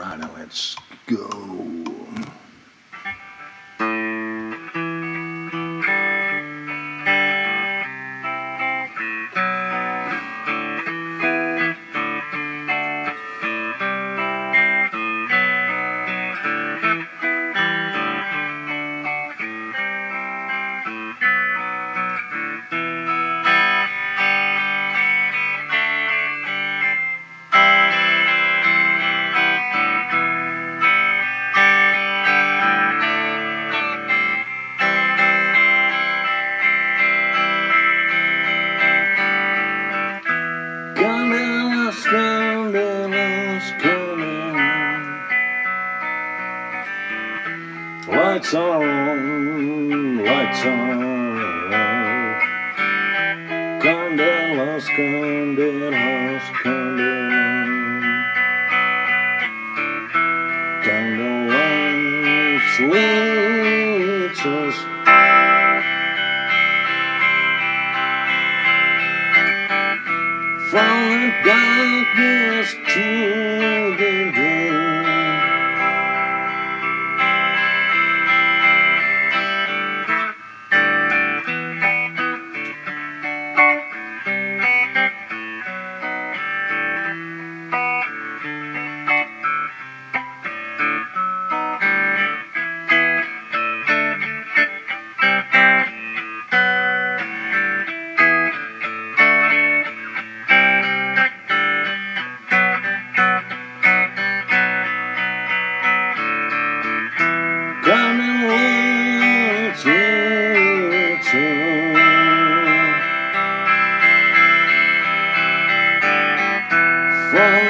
Rhino. Let's go. Lights on, lights on. Candelas, candelas, candelas. Candlelight leads us from darkness to the day. From